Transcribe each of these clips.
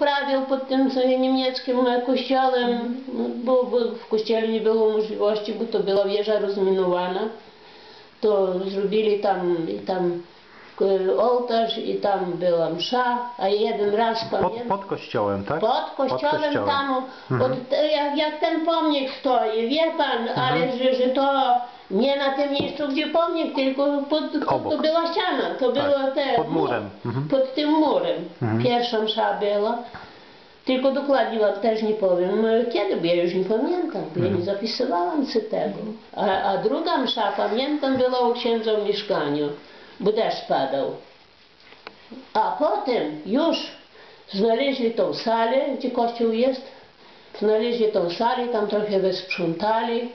prawił pod tym niemieckim kościołem, no, bo, w kościele nie było możliwości, bo to była wieża rozminowana. To zrobili tam, i tam e, ołtarz i tam była msza, a jeden raz Pod, pamiętam... pod kościołem, tak? Pod kościołem, kościołem. tam, Mhm. od, jak, jak ten pomnik stoi, wie pan, ale że, że to nie na tym miejscu, gdzie pomnik, tylko pod, pod, to Obok. była ściana, to Tak, było te, pod murem. Mhm. pod tym murem. Mhm. Pierwsza msza była, tylko dokładnie wam też nie powiem kiedy, bo ja już nie pamiętam, bo ja nie zapisywałam sobie tego. A, a druga msza, pamiętam, była u księdza w mieszkaniu, bo deszcz padał. A potem już znaleźli tą salę, gdzie kościół jest. Znaleźli tą salę, tam trochę wysprzątali,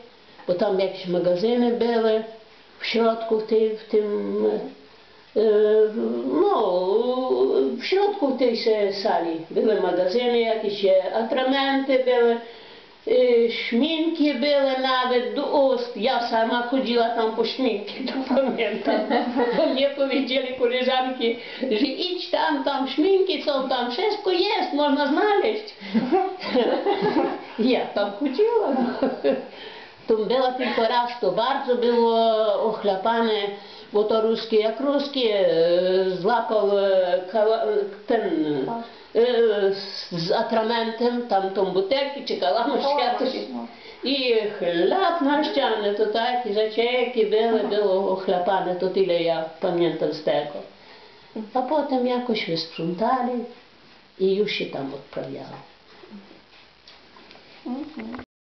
bo tam jakieś magazyny były w środku tej, w tym, e, no, w środku tej sali. Były magazyny, jakieś e, atramenty były, e, szminki były nawet do ust. Ja sama chodziła tam po szminki, to pamiętam. Bo mnie powiedzieli koleżanki, że idź tam, tam szminki są, tam wszystko jest, można znaleźć. Ja tam chodziłam. To było tylko raz, to bardzo było ochlapane, bo to ruskie, jak ruskie, e, złapał e, kawa- ten e, z- atramentem tamtą butelkę, czy kałamusz światło i chlap na ścianę, to takie zacieki były, było ochlapane, to tyle ja pamiętam z tego. A potem jakoś wysprzątali i już się tam odprawiało. Mhm.